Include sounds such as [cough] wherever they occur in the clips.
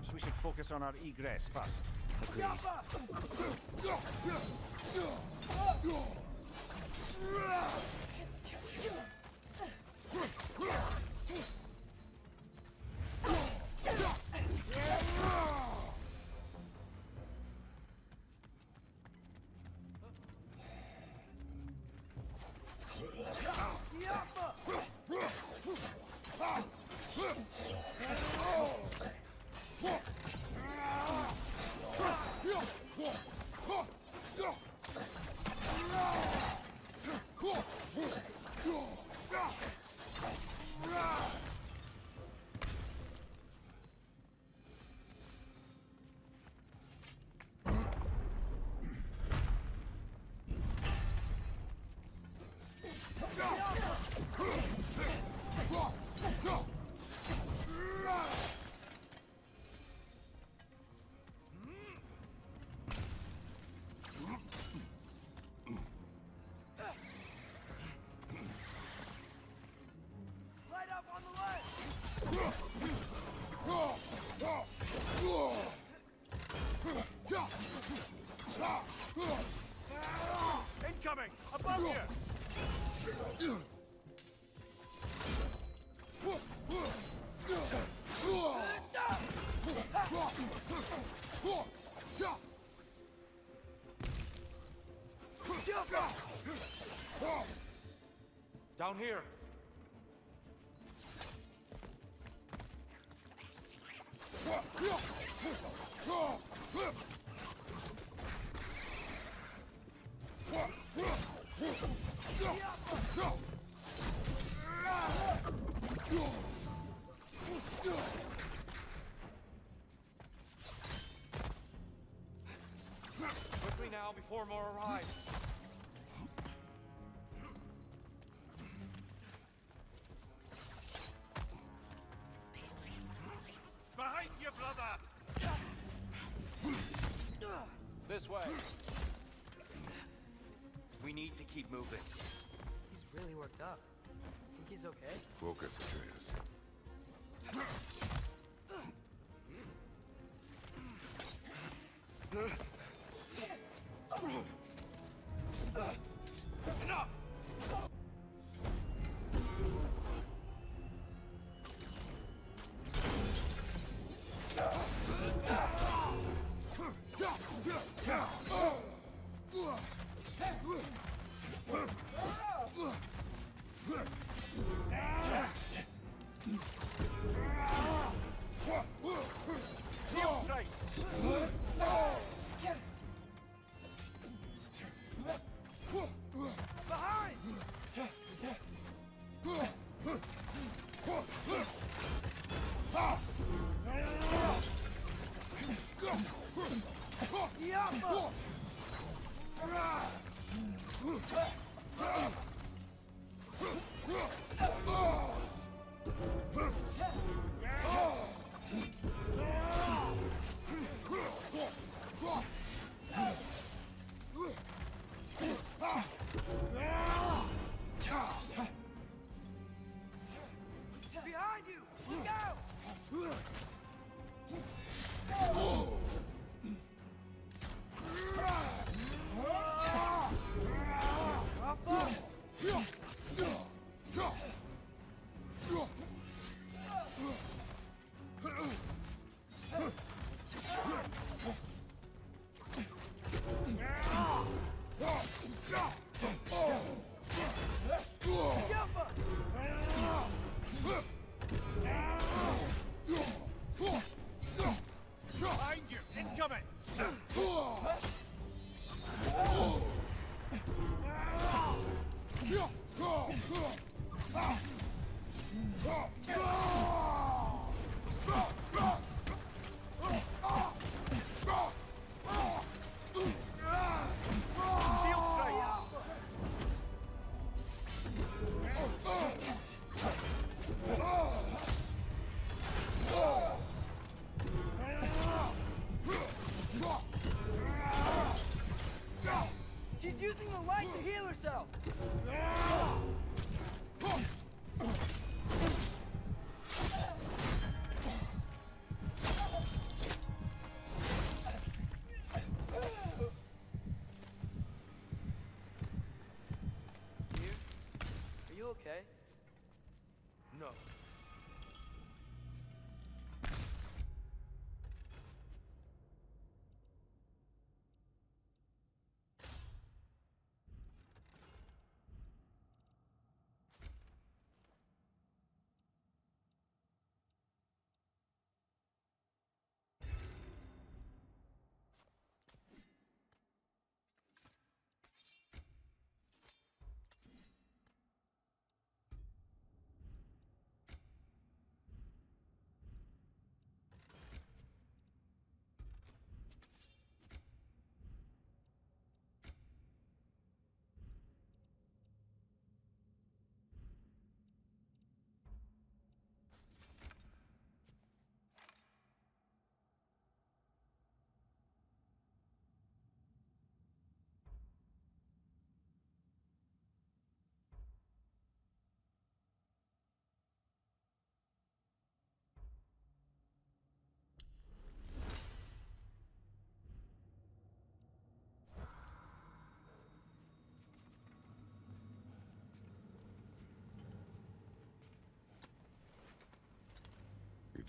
Perhaps we should focus on our egress first. Agreed. Huh? [laughs] Down here. Quickly now before more arrives.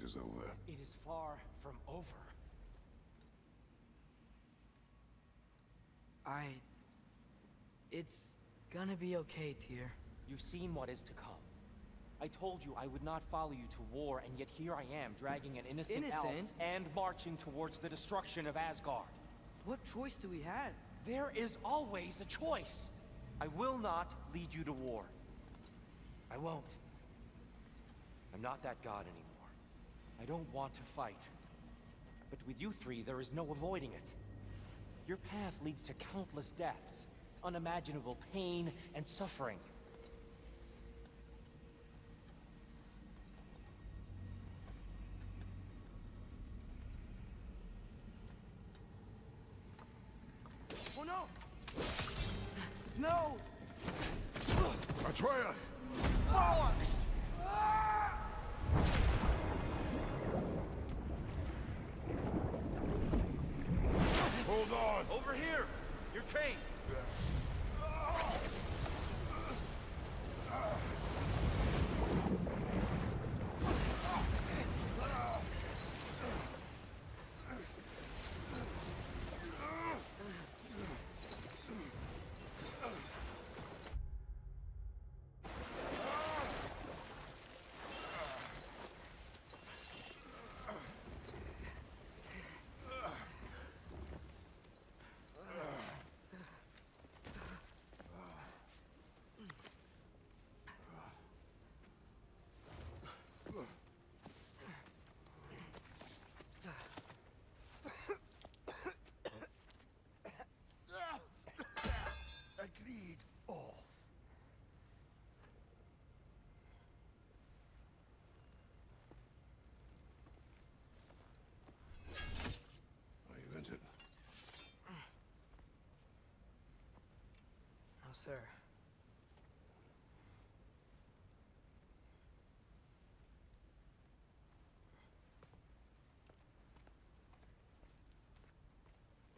Conflict is over. It is far from over. I... It's gonna be okay, Tyr. You've seen what is to come. I told you I would not follow you to war, and yet here I am, dragging an innocent, elf Innocent? and marching towards the destruction of Asgard. What choice do we have? There is always a choice. I will not lead you to war. I won't. I'm not that god anymore. I don't want to fight. But with you three, there is no avoiding it. Your path leads to countless deaths, unimaginable pain and suffering. Oh no! No! Atreus! Hold on! Over here! You're chained! Agreed. Oh. Are you injured? No, sir.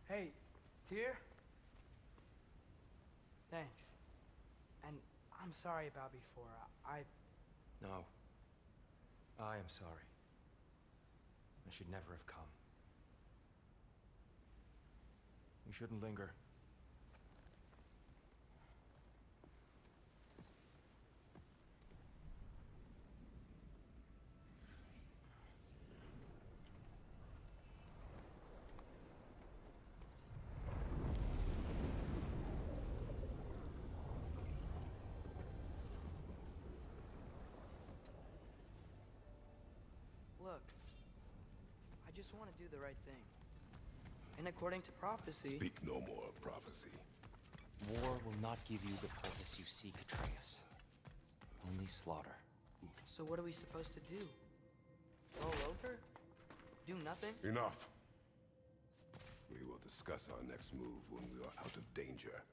Hey, Tyr? Thanks. And I'm sorry about before. I... No. I am sorry. I should never have come. We shouldn't linger. Look, I just want to do the right thing. And according to prophecy... Speak no more of prophecy. War will not give you the purpose you seek, Atreus. Only slaughter. So what are we supposed to do? Roll over? Do nothing? Enough. We will discuss our next move when we are out of danger.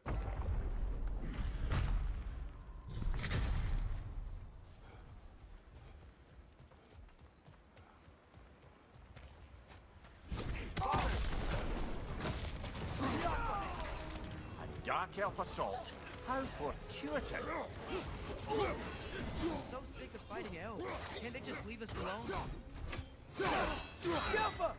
Dark Elf Assault. How fortuitous. I'm so sick of fighting elves. Can't they just leave us alone? Yappa!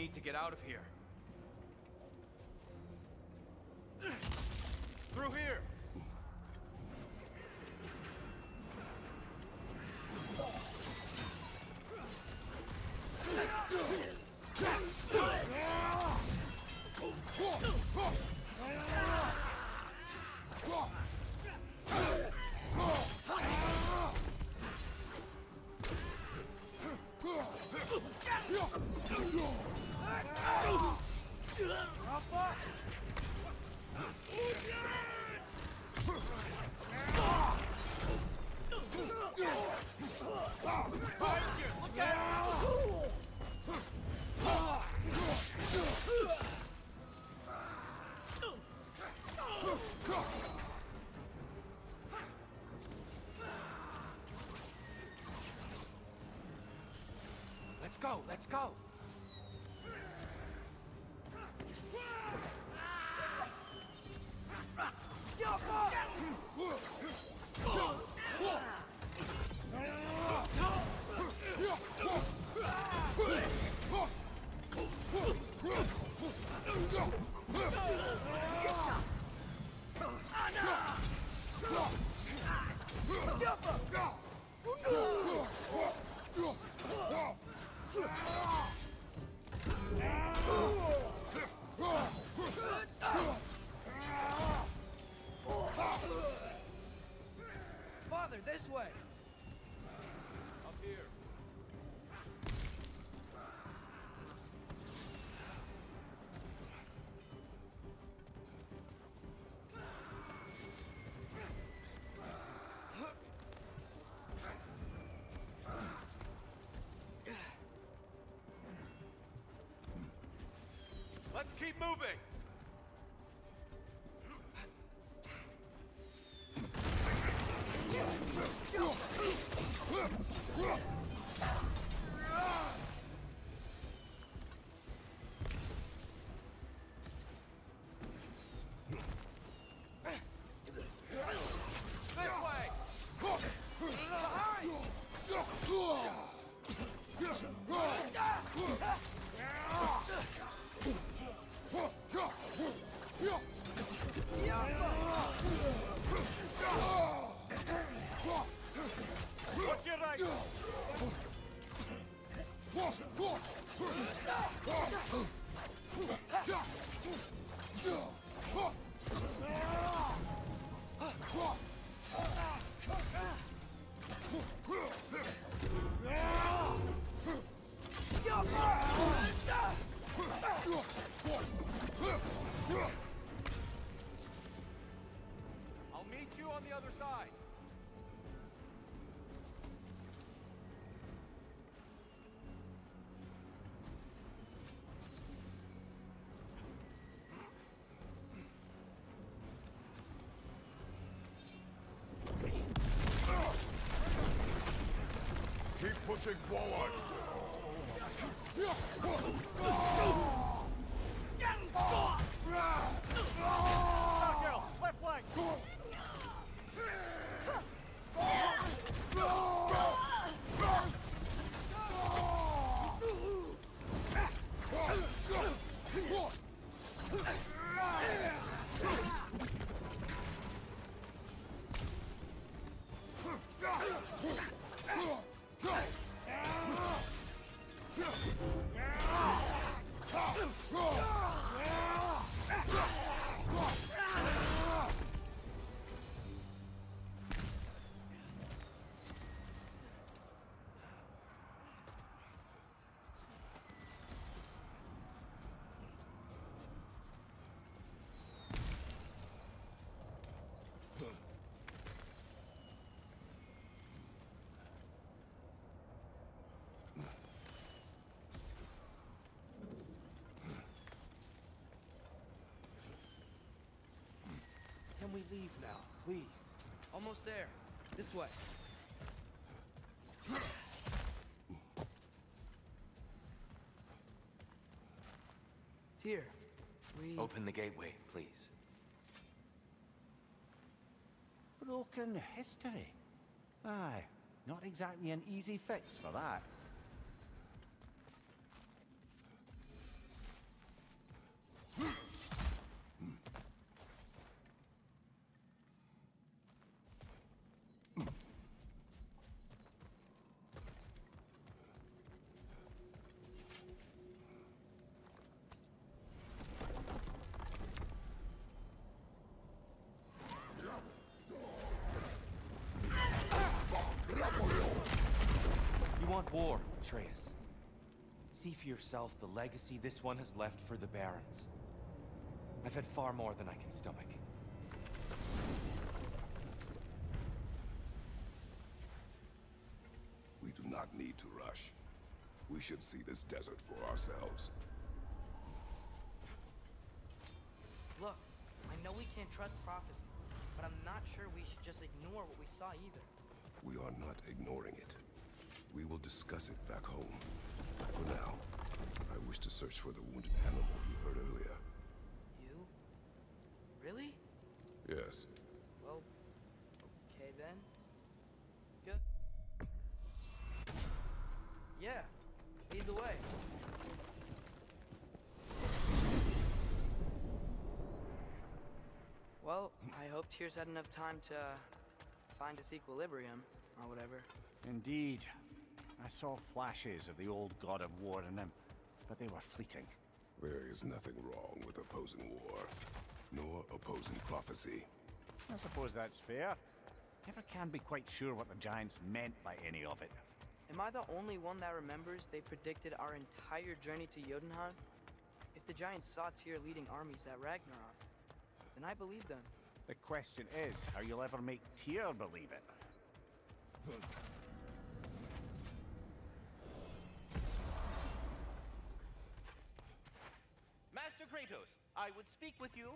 Need to get out of here. Through here! Go, let's go! Let's keep moving! Pushing forward! Can we leave now, please? Almost there. This way. Tyr, we... Open the gateway, please. Broken history. Aye, not exactly an easy fix for that. War, Atreus. See for yourself the legacy this one has left for the Barons. I've had far more than I can stomach. We do not need to rush. We should see this desert for ourselves. Look, I know we can't trust prophecy, but I'm not sure we should just ignore what we saw either. We are not ignoring it. We will discuss it back home. For now, I wish to search for the wounded animal you heard earlier. You? Really? Yes. Well, okay then. Good. Yeah, lead the way. Well, I hope Tears had enough time to uh, find its equilibrium, or whatever. Indeed. I saw flashes of the old god of war in him, but they were fleeting. There is nothing wrong with opposing war, nor opposing prophecy. I suppose that's fair. Never can be quite sure what the Giants meant by any of it. Am I the only one that remembers they predicted our entire journey to Jotunheim? If the Giants saw Tyr leading armies at Ragnarok, then I believe them. The question is, how you'll ever make Tyr believe it. [laughs] Kratos, I would speak with you.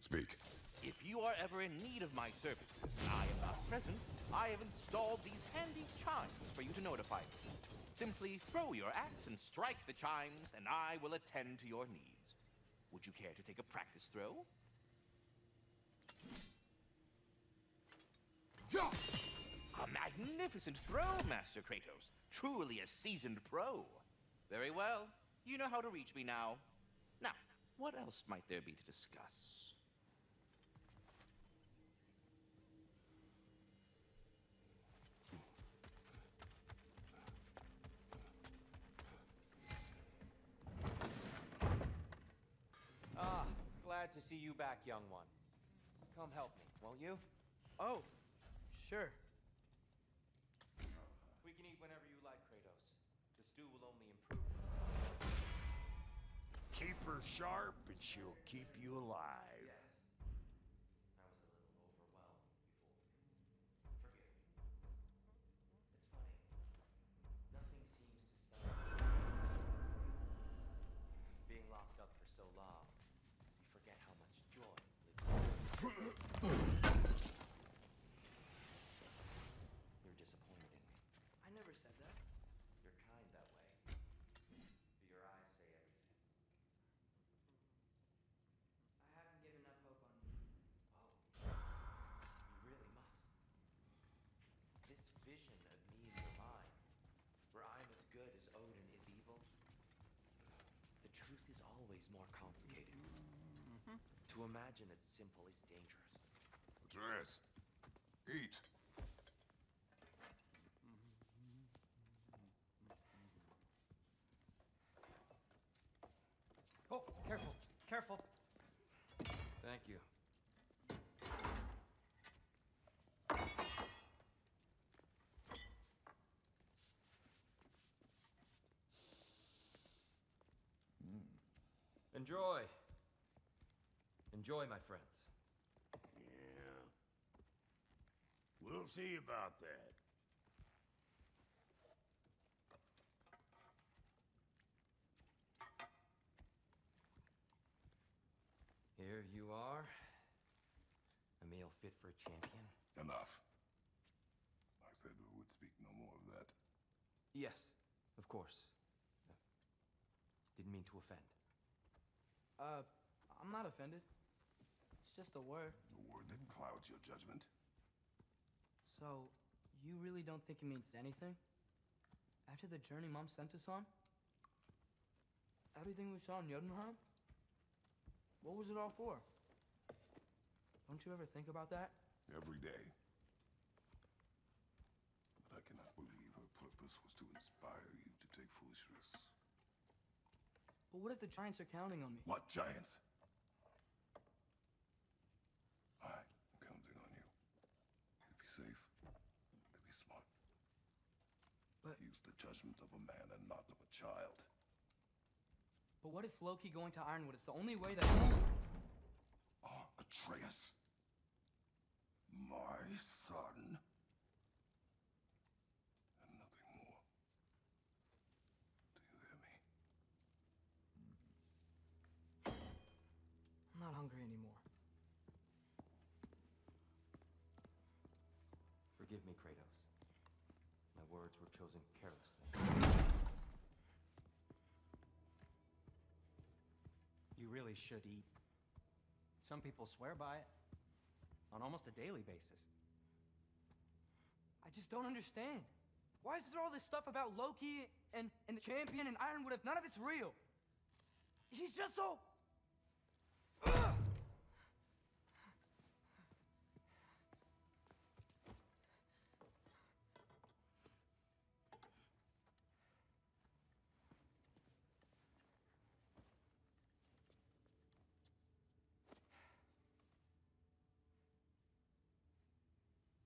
Speak. If you are ever in need of my services and I am not present, I have installed these handy chimes for you to notify me. Simply throw your axe and strike the chimes, and I will attend to your needs. Would you care to take a practice throw? A magnificent throw, Master Kratos. Truly a seasoned pro. Very well. You know how to reach me now. Now, what else might there be to discuss? Ah, glad to see you back, young one. Come help me, won't you? Oh, sure. Keep her sharp and she'll keep you alive. Yes. I was a little overwhelmed before. Forgive me. It's funny. Nothing seems to settle. Being locked up for so long, you forget how much joy lives. You're disappointed in me. I never said that. You're kind that way. But your eyes say everything. I haven't given up hope on you. Oh, you really must. This vision of me in your mind, where I'm as good as Odin is evil, the truth is always more complicated. Mm-hmm. To imagine it's simple is dangerous. Atreus, eat. Oh, careful, careful. Thank you. Enjoy. Enjoy, my friends. Yeah. We'll see about that. Here you are. A meal fit for a champion. Enough. I said we would speak no more of that. Yes, of course. Didn't mean to offend. Uh, I'm not offended. It's just a word. The word that clouds your judgment. So, you really don't think it means anything? After the journey Mom sent us on? Everything we saw in Jotunheim? What was it all for? Don't you ever think about that? Every day. But I cannot believe her purpose was to inspire you to take foolish risks. But what if the Giants are counting on me? What giants? I am counting on you. To be safe, to be smart. But- Use the judgment of a man and not of a child. But what if Loki going to Ironwood is the only way that. Ah, Atreus. My son. And nothing more. Do you hear me? I'm not hungry anymore. Forgive me, Kratos. My words were chosen carelessly. You really should eat. Some people swear by it. On almost a daily basis. I just don't understand. Why is there all this stuff about Loki and, and the champion and Ironwood if none of it's real? He's just so.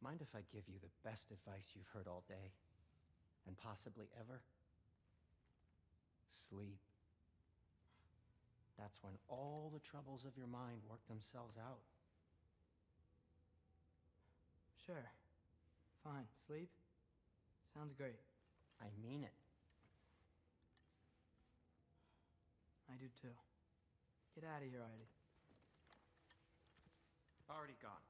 Mind if I give you the best advice you've heard all day? And possibly ever? Sleep. That's when all the troubles of your mind work themselves out. Sure. Fine. Sleep? Sounds great. I mean it. I do too. Get out of here, Heidi. Already gone.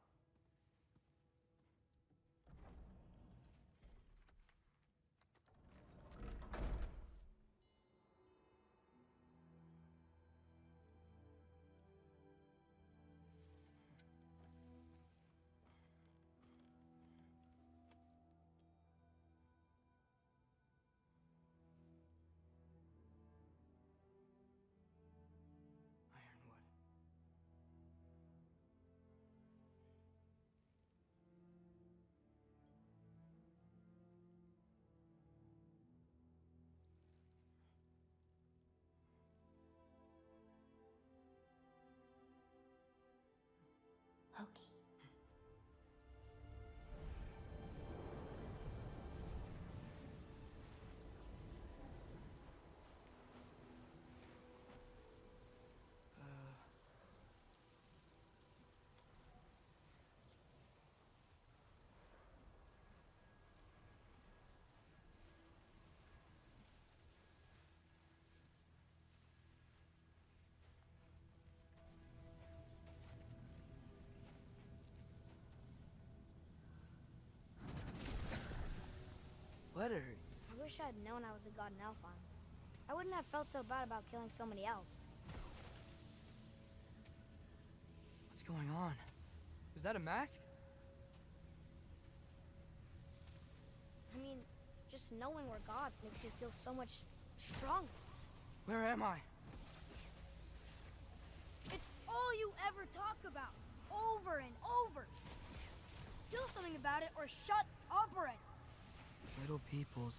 Her. I wish I'd known I was a god in Alfheim. I wouldn't have felt so bad about killing so many elves. What's going on? Is that a mask? I mean, just knowing we're gods makes me feel so much stronger. Where am I? It's all you ever talk about, over and over. Do something about it or shut up already. Little people's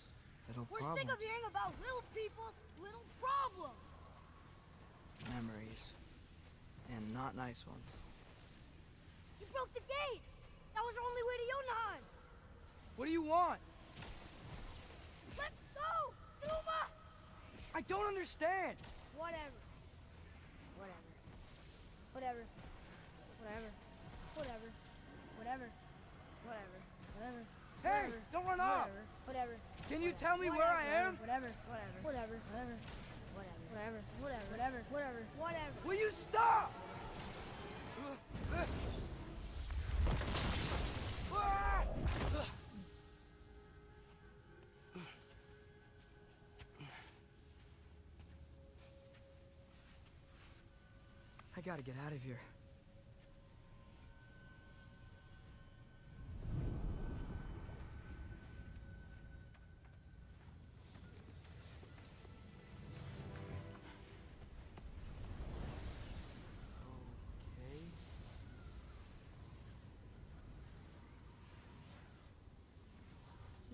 little We're problems. sick of hearing about little people's little problems. Memories. And not nice ones. You broke the gate. That was our only way to Jotunheim. What do you want? Let's go, Duma. I don't understand. Whatever. Whatever. Whatever. Whatever. Whatever. Whatever. Whatever. Whatever. Hey, Whatever. don't run off. Whatever. Whatever. Can you tell me where I am? Whatever. Whatever. Whatever. Whatever. Whatever. Whatever. Whatever. Whatever. Whatever. Will you stop? I gotta get out of here.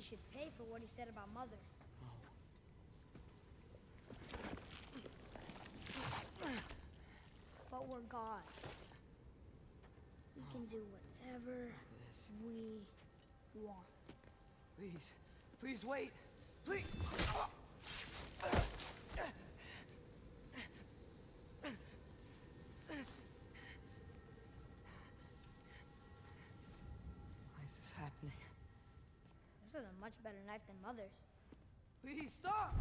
He should pay for what he said about Mother. But we're gods. We can do whatever we want. Please. Please wait. Please. This is a much better knife than Mother's. Please stop!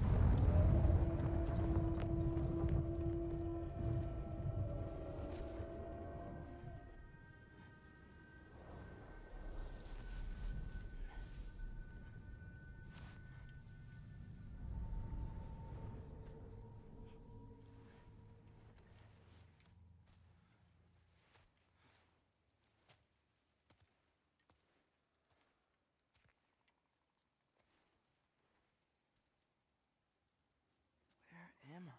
Am I?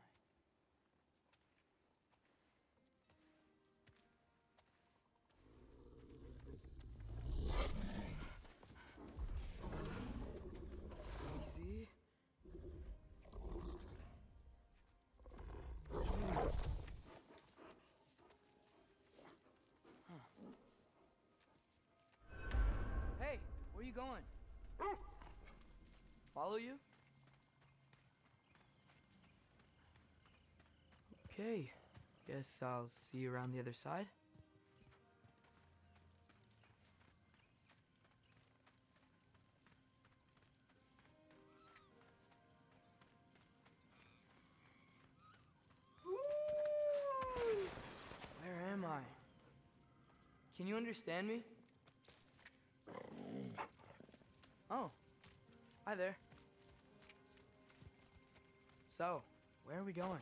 Easy. Huh. Hey, where you going? Follow you? Okay. Guess I'll see you around the other side. Where am I? Can you understand me? Oh. Hi there. So, where are we going?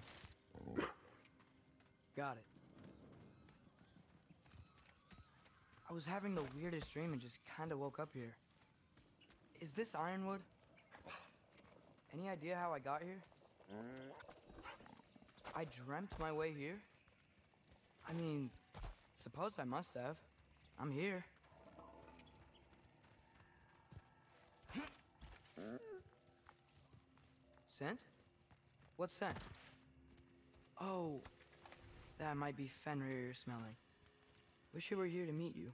Got it. I was having the weirdest dream and just kinda woke up here. Is this Ironwood? Any idea how I got here? I dreamt my way here? I mean, suppose I must have. I'm here. Scent? What scent? Oh, that might be Fenrir you're smelling. Wish I were here to meet you.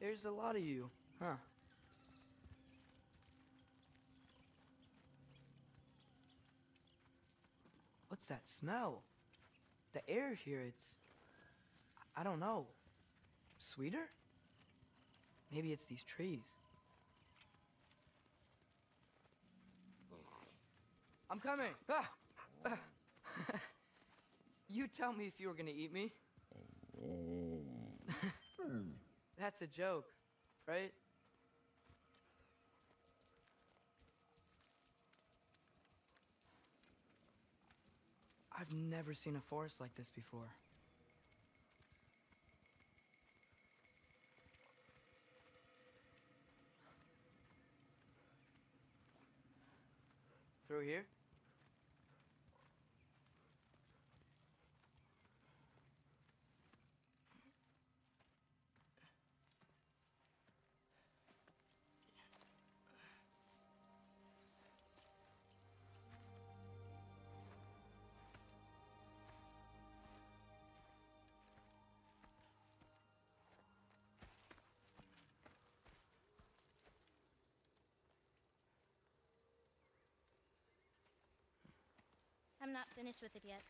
There's a lot of you, huh? What's that smell? The air here, it's. I don't know. Sweeter? Maybe it's these trees. I'm coming. Ah! Ah! you tell me if you were gonna eat me. [laughs] That's a joke, right? I've never seen a forest like this before. Through here? I'm not finished with it yet.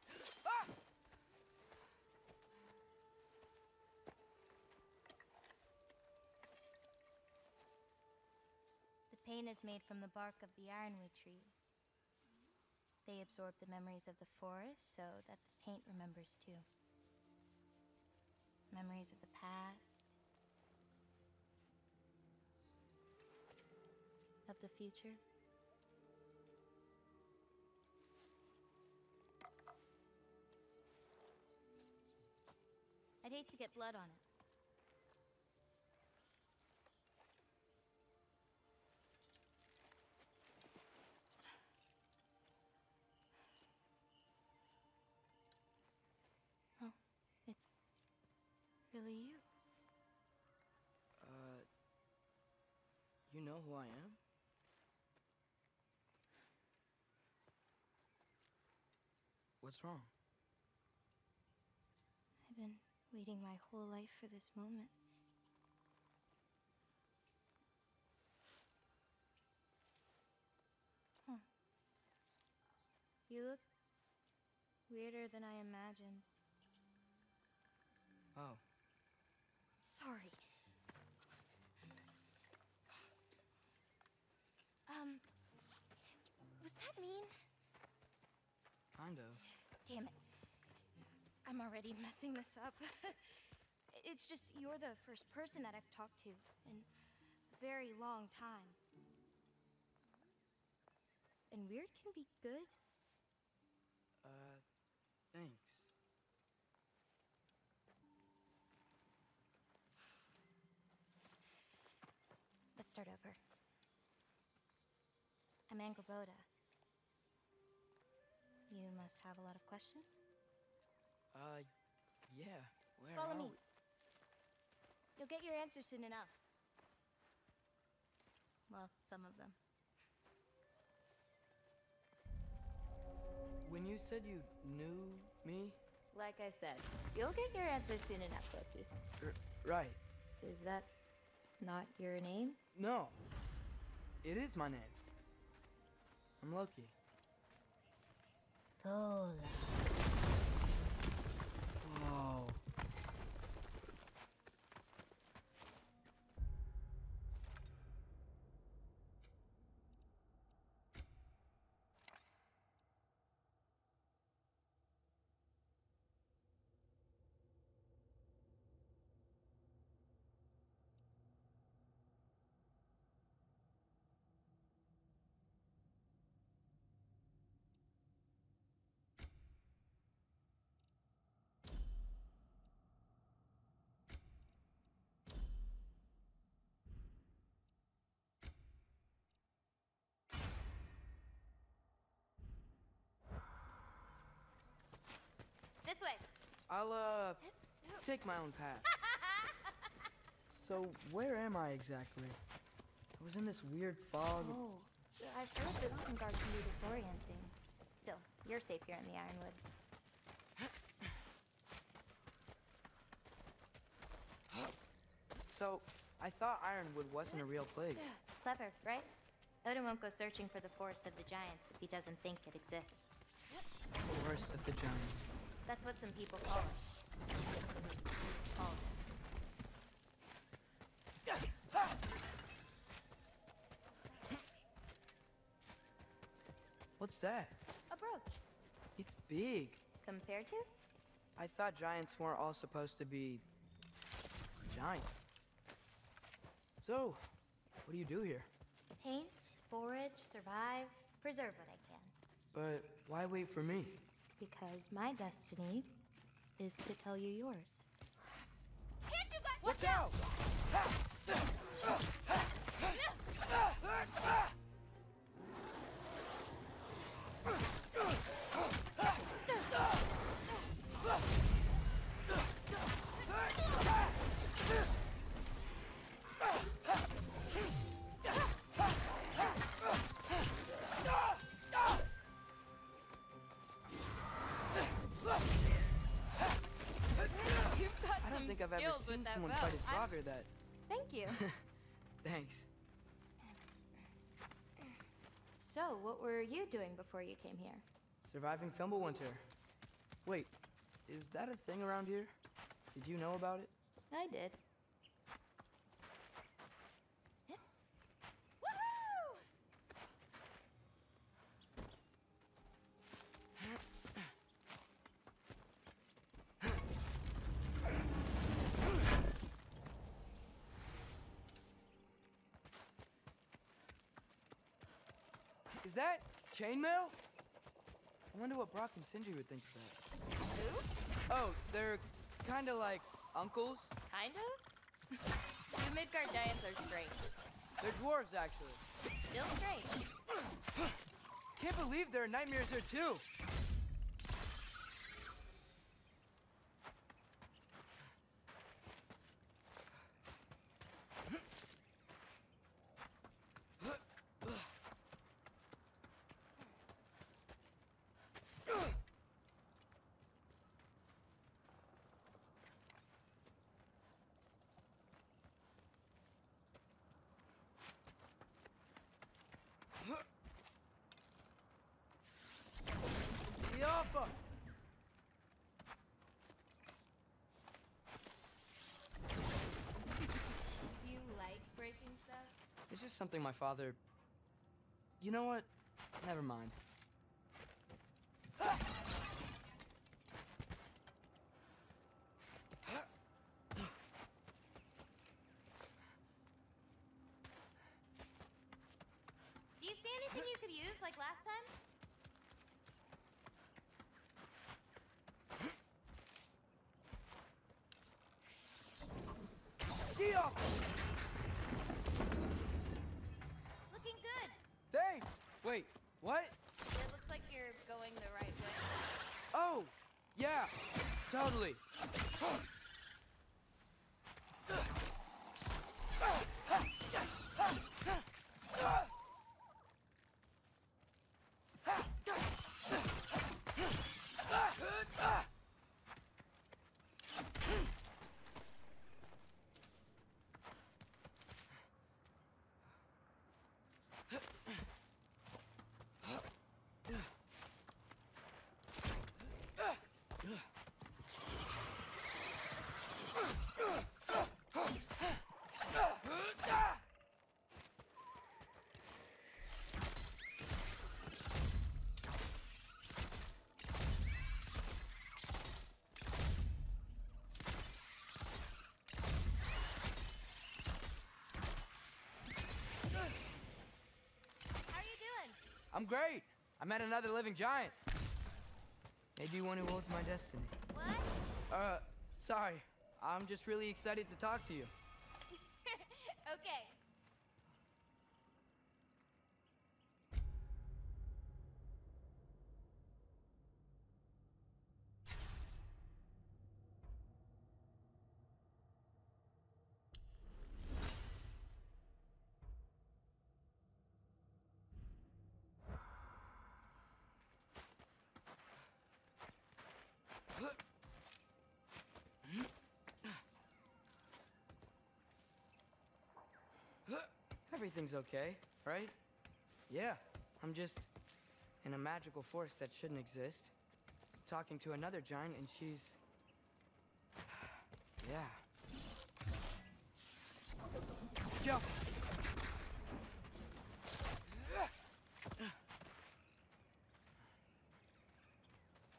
The paint is made from the bark of the ironwood trees. They absorb the memories of the forest so that the paint remembers too. Memories of the past, of the future. I'd hate to get blood on it. Oh, it's really you. Uh. You know who I am? What's wrong? I've been waiting my whole life for this moment. Huh. You look weirder than I imagined. Oh. Sorry. Um, was that mean? Kind of. I'm already messing this up. [laughs] it's just you're the first person that I've talked to in a very long time. And weird can be good. Uh, thanks. Let's start over. I'm Angrboda. You must have a lot of questions? Uh, yeah. Where Follow are me. we? You'll get your answers soon enough. Well, some of them. When you said you knew me, Like I said, you'll get your answers soon enough, Loki. R- right? Is that not your name? No. It is my name. I'm Loki. Tola. Whoa. Way. I'll, uh, take my own path. [laughs] so, where am I exactly? I was in this weird fog. Oh, I've heard that Isengard can do disorienting. Still, you're safe here in the Ironwood. So, I thought Ironwood wasn't a real place. Clever, right? Odin won't go searching for the Forest of the Giants if he doesn't think it exists. Forest of the Giants. That's what some people call it. Called it. What's that? A brooch. It's big. Compared to? I thought giants weren't all supposed to be giant. So, what do you do here? Paint, forage, survive, preserve what I can. But why wait for me? Because my destiny is to tell you yours. Can't you guys Watch out! You've [laughs] [laughs] [laughs] seen that someone bow. fight a I'm- frogger that. Thank you. [laughs] Thanks. so, what were you doing before you came here? Surviving Fimbulwinter. Wait, is that a thing around here? Did you know about it? I did. Woohoo! Is that chainmail? I wonder what Brok and Sindri would think of that. Who? Oh, they're kind of like uncles. Kind of? [laughs] you Midgard giants are strange. They're dwarves, actually. Still strange. [gasps] Can't believe there are nightmares here too. Something my father. You know what? Never mind. Do you see anything you could use like last time? Looking Totally! How are you doing? I'm great! I met another living giant. Maybe one who holds my destiny. What? Uh, sorry. I'm just really excited to talk to you. Everything's okay, right? Yeah, I'm just in a magical force that shouldn't exist. Talking to another giant, and she's. [sighs] Yeah. Jump!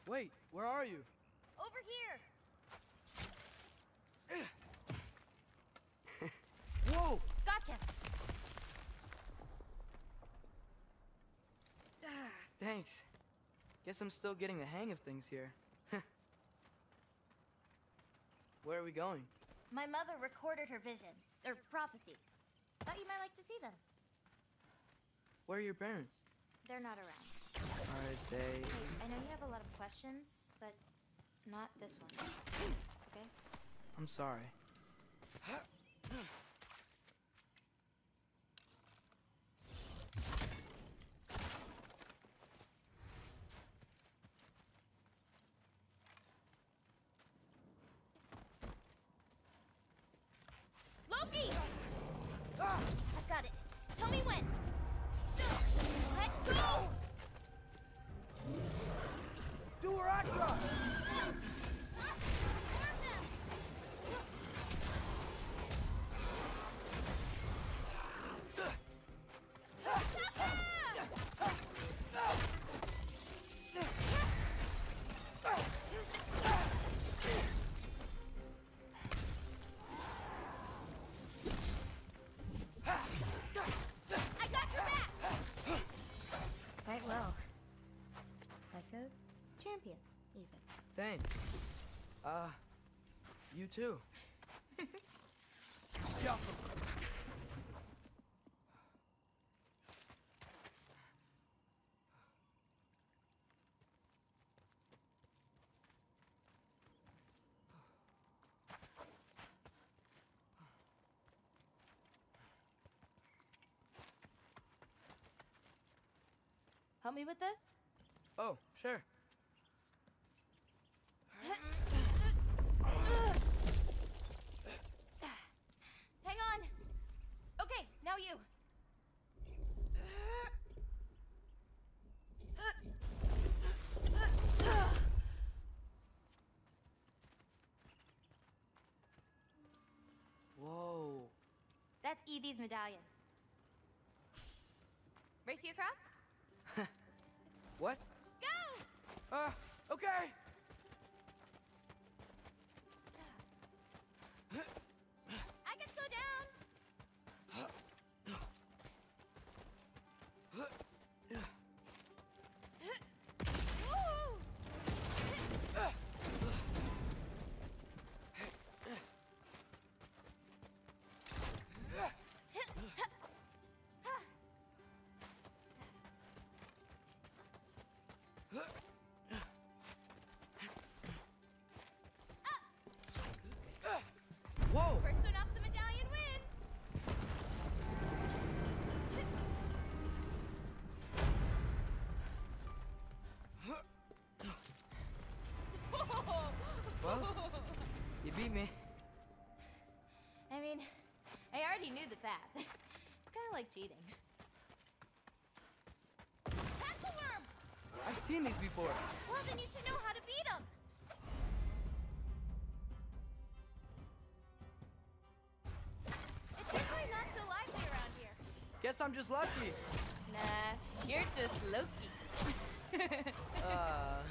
Wait, where are you? Over here. Whoa! Gotcha. Thanks. Guess I'm still getting the hang of things here. [laughs] Where are we going? My mother recorded her visions, or prophecies. Thought you might like to see them. Where are your parents? They're not around. Are they. Hey, I know you have a lot of questions, but not this one. [gasps] Okay? I'm sorry. [gasps] [gasps] [sighs] [sighs] [sighs] Thanks. Uh, you too. Help me with this? Evie's medallion. Race you across? [laughs] what? Go! Uh, okay! Already knew the path. [laughs] It's kind of like cheating. Worm! I've seen these before. Well, then you should know how to beat them. It's usually not so lively around here. Guess I'm just lucky. Nah, you're just Loki. [laughs] [laughs] Uh.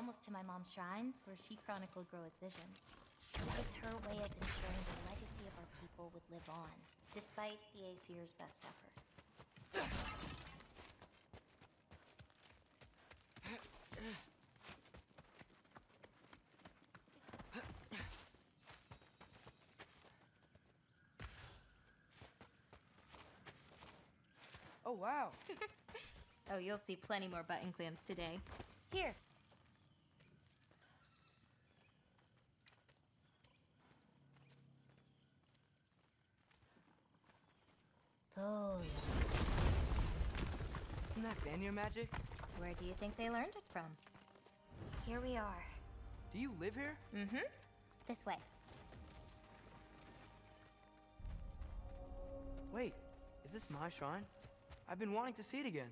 Almost to my mom's shrines where she chronicled Groa's visions. It was her way of ensuring the legacy of our people would live on, despite the Aesir's best efforts. Oh, wow. [laughs] Oh, you'll see plenty more button clams today. Here. Oh, Isn't that Vanir magic? where do you think they learned it from? Here we are. Do you live here? Mm-hmm. This way. Wait, is this my shrine? I've been wanting to see it again.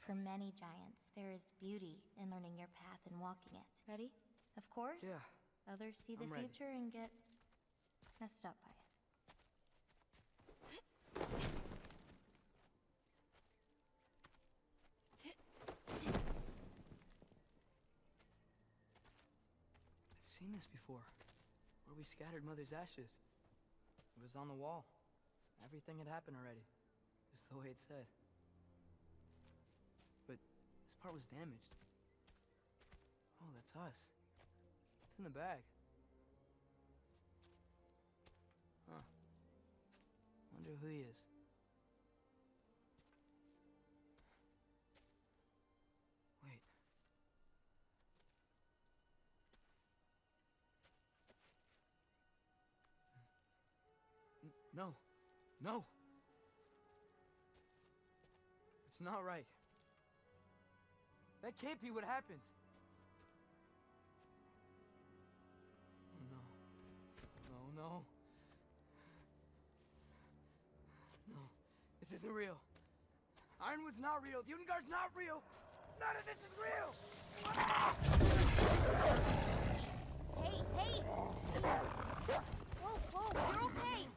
For many giants, there is beauty in learning your path and walking it. Ready? Of course. Yeah. Others see the I'm ready. future and get messed up by it. I've seen this before. Where we scattered Mother's ashes. It was on the wall. Everything had happened already. Just the way it said. But this part was damaged. Oh, that's us. It's in the bag. Huh. Wonder who he is. No. It's not right. That can't be what happened. Oh, no. No, no. No. This isn't real. Ironwood's not real. Ungar's not real. None of this is real. Hey, hey! Whoa, whoa, you're okay!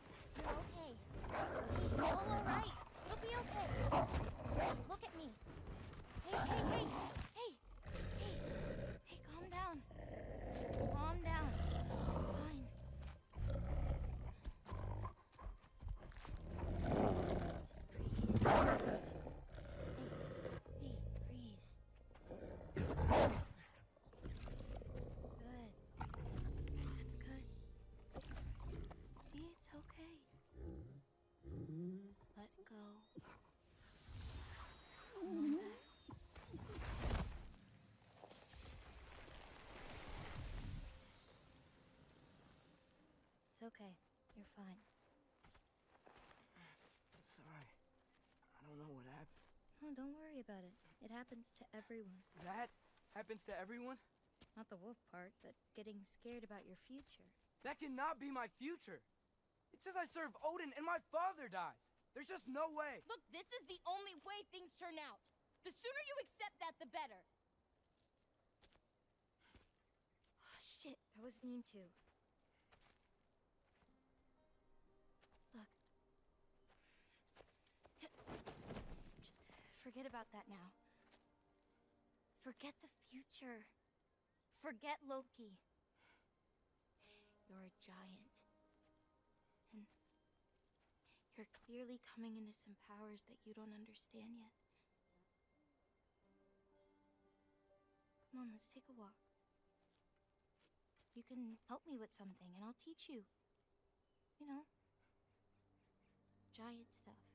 Alright. It'll be okay. Look at me. Hey! Hey! Hey! Hey, calm down. Calm down. It's fine. Just breathe. Hey, hey, breathe. Good. That's good. See, it's okay. Let go. Come on back. It's okay. You're fine. Sorry. I don't know what happened. Oh, don't worry about it. It happens to everyone. That happens to everyone? Not the wolf part, but getting scared about your future. That cannot be my future. It says I serve Odin and my father dies. There's just no way. Look, this is the only way things turn out. The sooner you accept that, the better. Oh, shit, that was mean too. Look. Just forget about that now. Forget the future. Forget Loki. You're a giant. And you're clearly coming into some powers that you don't understand yet. Come on, let's take a walk. You can help me with something, and I'll teach you. You know, giant stuff.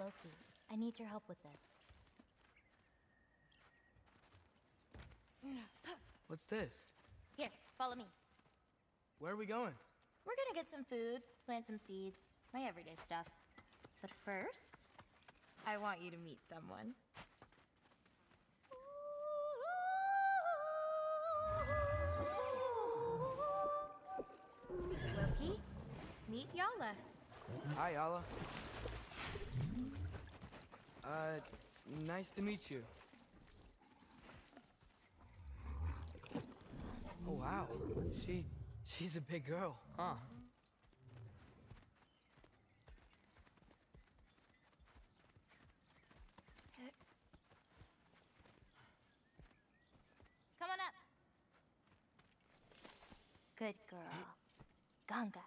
Loki, I need your help with this. What's this? Here, follow me. Where are we going? We're gonna get some food, plant some seeds, my everyday stuff. But first, I want you to meet someone. Loki, meet Yala. Hi, Yala. Uh, nice to meet you. Oh, wow. She, she's a big girl, huh? Come on up. Good girl. Ganga.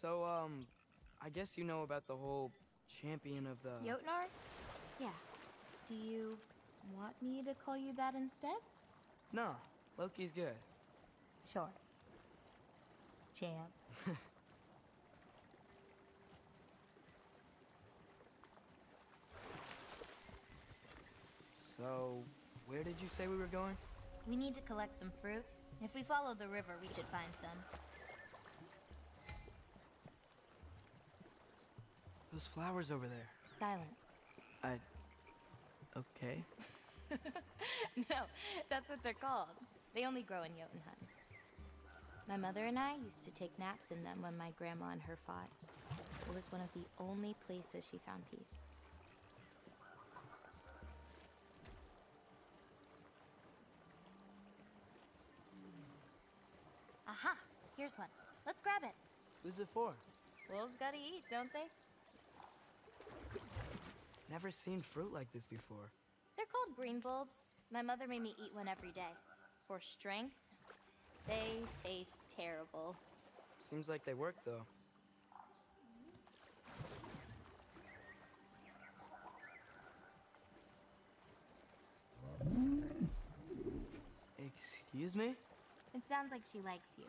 So, um, I guess you know about the whole champion of the... Jotnar? Yeah. Do you want me to call you that instead? No, Loki's good. Sure. Champ. [laughs] So, where did you say we were going? We need to collect some fruit. If we follow the river, we should find some. Those flowers over there. Silence. I... Okay. [laughs] no, that's what they're called. They only grow in Jotunheim. My mother and I used to take naps in them when my grandma and her fought. It was one of the only places she found peace. Aha! Here's one. Let's grab it. Who's it for? Wolves gotta eat, don't they? Never seen fruit like this before. They're called green bulbs. My mother made me eat one every day. For strength, they taste terrible. Seems like they work, though. Excuse me? It sounds like she likes you.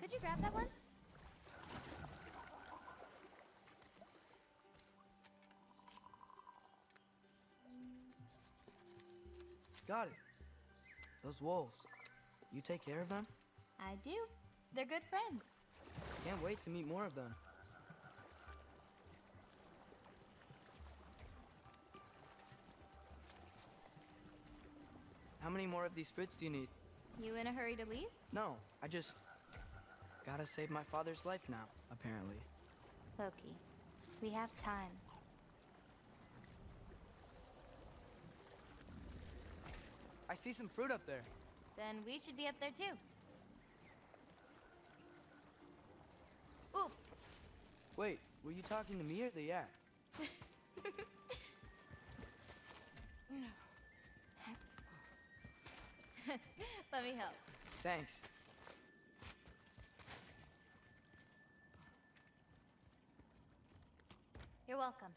Could you grab that one? Got it. Those wolves. You take care of them? I do. They're good friends. Can't wait to meet more of them. How many more of these fruits do you need? You in a hurry to leave? No, I just gotta save my father's life now, apparently. Loki, we have time. I see some fruit up there. Then we should be up there too. Ooh, Wait, were you talking to me or the yak? [laughs] Let me help. Thanks. You're welcome.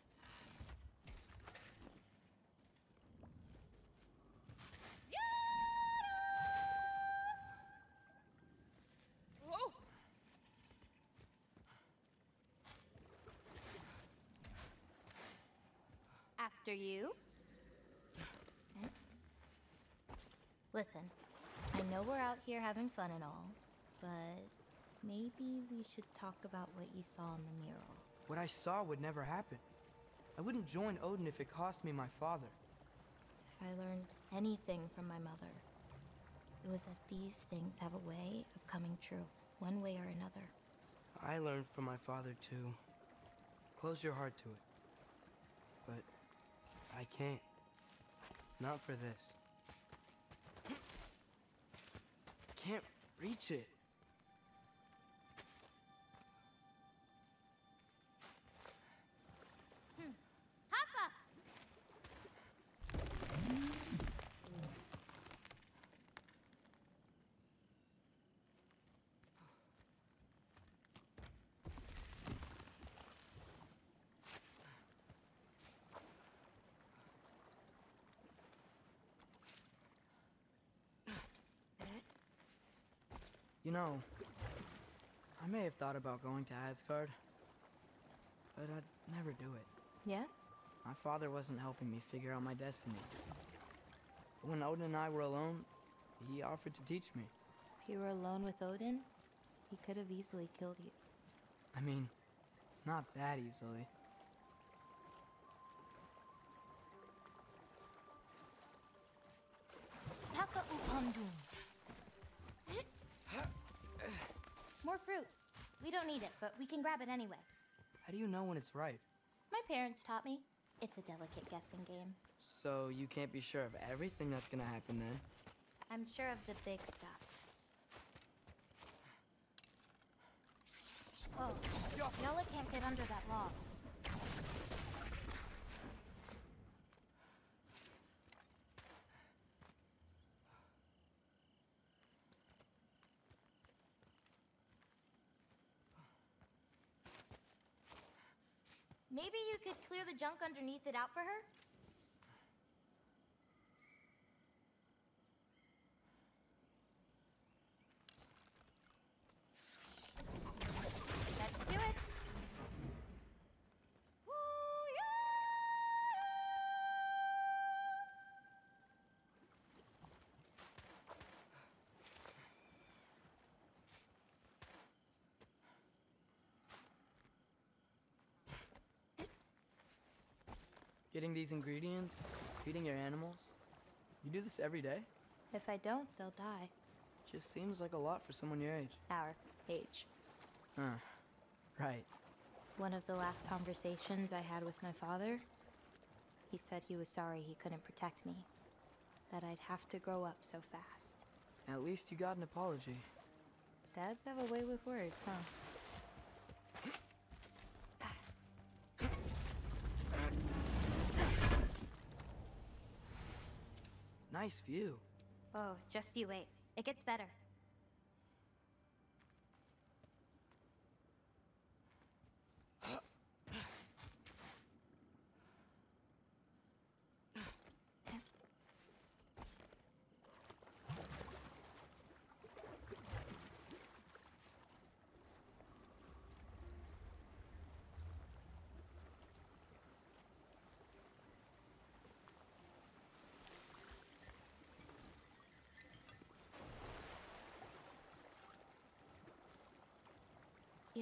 After you. Listen, I know we're out here having fun and all, but maybe we should talk about what you saw in the mural. What I saw would never happen. I wouldn't join Odin if it cost me my father. If I learned anything from my mother, it was that these things have a way of coming true, one way or another. I learned from my father too. Close your heart to it. I can't. Not for this. Can't reach it. You know, I may have thought about going to Asgard, but I'd never do it. Yeah? My father wasn't helping me figure out my destiny. When Odin and I were alone, he offered to teach me. If you were alone with Odin, he could have easily killed you. I mean, not that easily. Taka upandun. More fruit. We don't need it, but we can grab it anyway. How do you know when it's ripe? My parents taught me. It's a delicate guessing game. So you can't be sure of everything that's gonna happen then? I'm sure of the big stuff. Oh, Yola can't get under that log. Maybe you could clear the junk underneath it out for her? These ingredients, feeding your animals. You do this every day? If I don't, they'll die. Just seems like a lot for someone your age. Our age. Huh. Right. One of the last conversations I had with my father, he said he was sorry he couldn't protect me. That I'd have to grow up so fast. At least you got an apology. Dads have a way with words, huh? Nice view. Oh, just you wait. It gets better.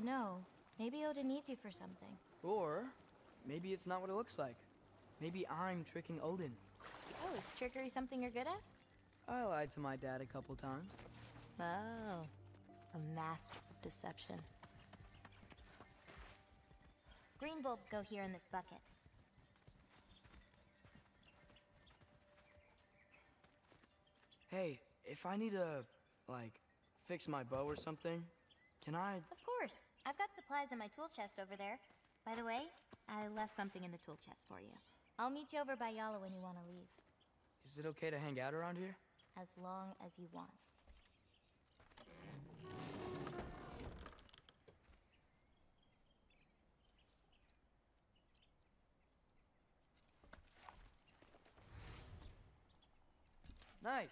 Know, maybe Odin needs you for something. Or maybe it's not what it looks like. Maybe I'm tricking Odin. Oh, is trickery something you're good at? I lied to my dad a couple times. Oh, a master of deception. Green bulbs go here in this bucket. Hey, if I need to, like, fix my bow or something, can I? Of course. I've got supplies in my tool chest over there. By the way, I left something in the tool chest for you. I'll meet you over by Yala when you want to leave. Is it okay to hang out around here? As long as you want. Nice.